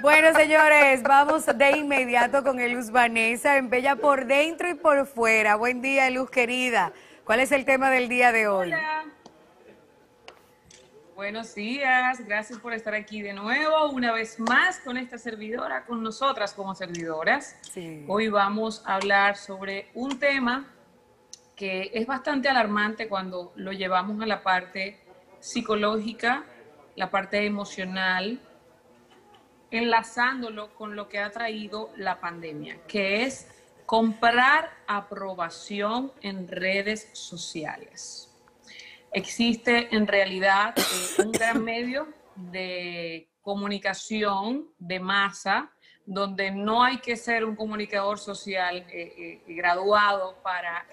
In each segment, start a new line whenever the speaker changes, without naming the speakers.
Bueno, señores, vamos de inmediato con Luz Vanessa, en Bella por dentro y por fuera. Buen día, Luz querida. ¿Cuál es el tema del día de hoy?
Hola. Buenos días, gracias por estar aquí de nuevo, una vez más con esta servidora, con nosotras como servidoras.
Sí.
Hoy vamos a hablar sobre un tema que es bastante alarmante cuando lo llevamos a la parte psicológica, la parte emocional, enlazándolo con lo que ha traído la pandemia, que es comprar aprobación en redes sociales. Existe en realidad eh, un gran medio de comunicación de masa donde no hay que ser un comunicador social eh, eh, graduado para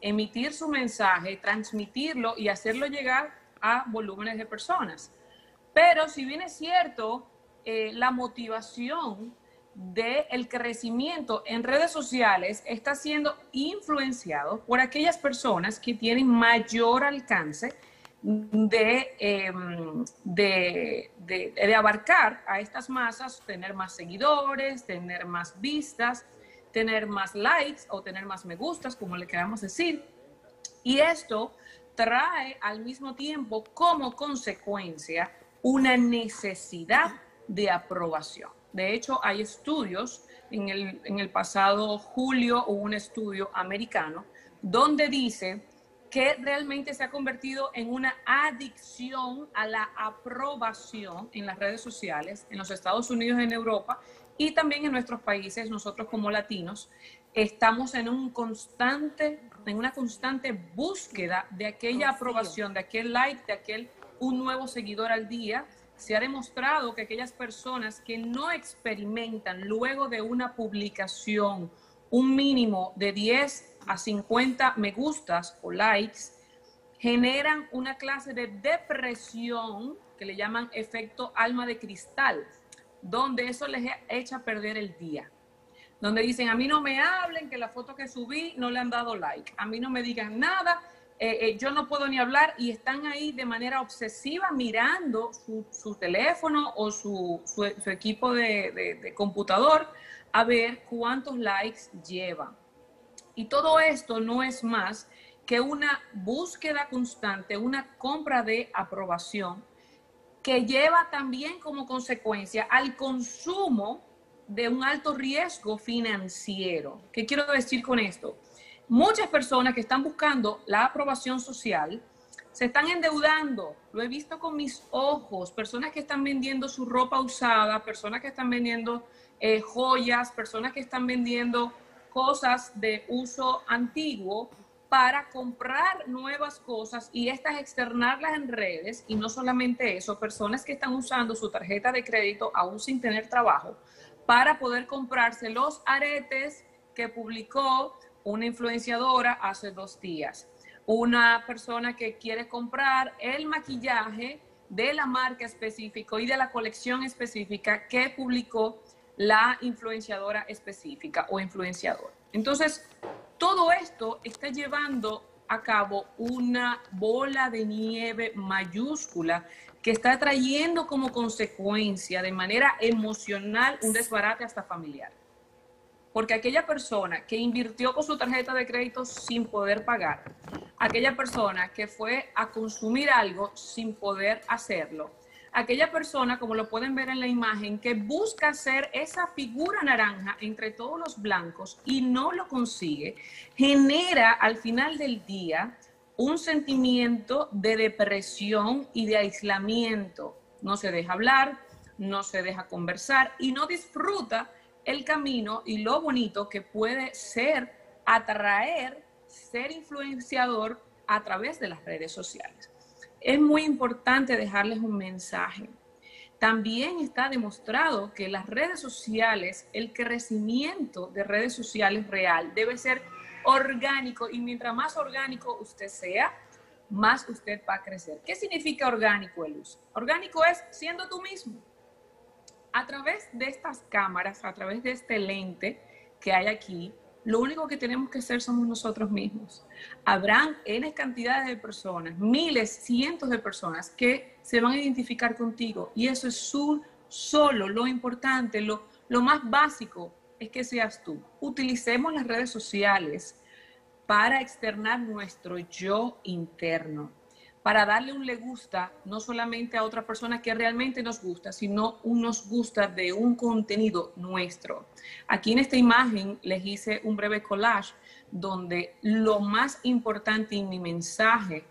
emitir su mensaje, transmitirlo y hacerlo llegar a volúmenes de personas. Pero si bien es cierto, eh, la motivación del crecimiento en redes sociales está siendo influenciado por aquellas personas que tienen mayor alcance de, eh, de, de- de abarcar a estas masas, tener más seguidores, tener más vistas, tener más likes o tener más me gustas, como le queramos decir. Y esto trae al mismo tiempo como consecuencia una necesidad de aprobación. De hecho, hay estudios, en el, en el pasado julio hubo un estudio americano donde dice que realmente se ha convertido en una adicción a la aprobación en las redes sociales, en los Estados Unidos, en Europa y también en nuestros países, nosotros como latinos, estamos en un constante, en una constante búsqueda de aquella aprobación, de aquel like, de aquel un nuevo seguidor al día. Se ha demostrado que aquellas personas que no experimentan luego de una publicación un mínimo de 10 a 50 me gustas o likes, generan una clase de depresión que le llaman efecto alma de cristal, donde eso les echa a perder el día. Donde dicen, a mí no me hablen, que la foto que subí no le han dado like, a mí no me digan nada, eh, eh, yo no puedo ni hablar y están ahí de manera obsesiva mirando su, teléfono o su, equipo de, computador a ver cuántos likes llevan. Y todo esto no es más que una búsqueda constante, una compra de aprobación que lleva también como consecuencia al consumo de un alto riesgo financiero. ¿Qué quiero decir con esto? Muchas personas que están buscando la aprobación social se están endeudando. Lo he visto con mis ojos. Personas que están vendiendo su ropa usada, personas que están vendiendo eh, joyas, personas que están vendiendo cosas de uso antiguo para comprar nuevas cosas y estas externarlas en redes. Y no solamente eso, personas que están usando su tarjeta de crédito aún sin tener trabajo para poder comprarse los aretes que publicó una influenciadora hace dos días. Una persona que quiere comprar el maquillaje de la marca específica y de la colección específica que publicó la influenciadora específica o influenciador. Entonces, todo esto está llevando a cabo una bola de nieve mayúscula que está trayendo como consecuencia de manera emocional un desbarate hasta familiar. Porque aquella persona que invirtió con su tarjeta de crédito sin poder pagar, aquella persona que fue a consumir algo sin poder hacerlo, aquella persona, como lo pueden ver en la imagen, que busca ser esa figura naranja entre todos los blancos y no lo consigue, genera al final del día un sentimiento de depresión y de aislamiento. No se deja hablar, no se deja conversar y no disfruta el camino y lo bonito que puede ser atraer, ser influenciador a través de las redes sociales. Es muy importante dejarles un mensaje. También está demostrado que las redes sociales, el crecimiento de redes sociales real debe ser orgánico y mientras más orgánico usted sea, más usted va a crecer. ¿Qué significa orgánico, Elus? Orgánico es siendo tú mismo. A través de estas cámaras, a través de este lente que hay aquí, lo único que tenemos que ser somos nosotros mismos. Habrán N cantidades de personas, miles, cientos de personas que se van a identificar contigo y eso es su, solo lo importante, lo, lo más básico es que seas tú. Utilicemos las redes sociales para externar nuestro yo interno, para darle un le gusta no solamente a otra persona que realmente nos gusta, sino un nos gusta de un contenido nuestro. Aquí en esta imagen les hice un breve collage donde lo más importante en mi mensaje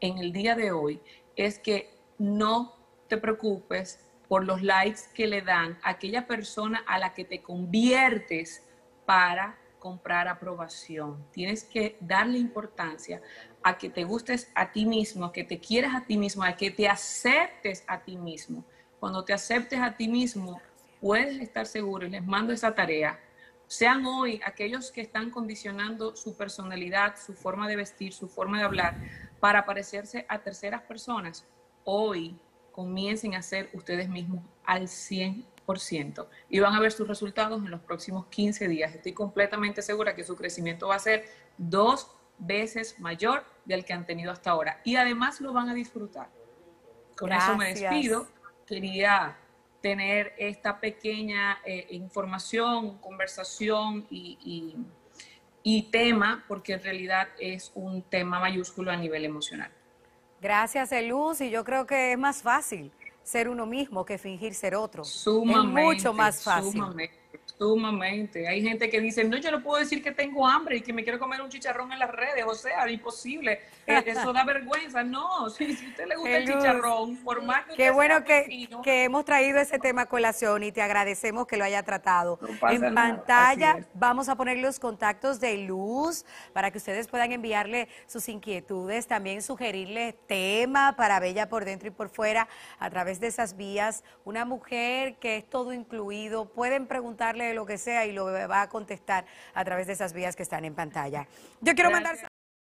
en el día de hoy es que no te preocupes por los likes que le dan a aquella persona a la que te conviertes para comprar aprobación. Tienes que darle importancia a que te gustes a ti mismo, a que te quieras a ti mismo, a que te aceptes a ti mismo. Cuando te aceptes a ti mismo, puedes estar seguro, y les mando esa tarea, sean hoy aquellos que están condicionando su personalidad, su forma de vestir, su forma de hablar, para parecerse a terceras personas, hoy comiencen a ser ustedes mismos al 100% y van a ver sus resultados en los próximos 15 días. Estoy completamente segura que su crecimiento va a ser dos veces mayor del que han tenido hasta ahora y además lo van a disfrutar. Con eso me despido. Quería tener esta pequeña eh, información, conversación y, y, tema, porque en realidad es un tema mayúsculo a nivel emocional.
Gracias, Eluz, y yo creo que es más fácil ser uno mismo que fingir ser otro.
Sumamente,
es mucho más fácil.
Sumamente. Hay gente que dice, no, yo no puedo decir que tengo hambre y que me quiero comer un chicharrón en las redes. O sea, imposible. Eh, eso da vergüenza. No, si, a usted le gusta el, chicharrón, por más que
Qué bueno que, que, hemos traído ese tema a colación y te agradecemos que lo haya tratado. en pantalla vamos a poner los contactos de Luz para que ustedes puedan enviarle sus inquietudes, también sugerirle tema para Bella por dentro y por fuera a través de esas vías. Una mujer que es todo incluido, pueden preguntarle lo que sea y lo va a contestar a través de esas vías que están en pantalla. Yo quiero mandar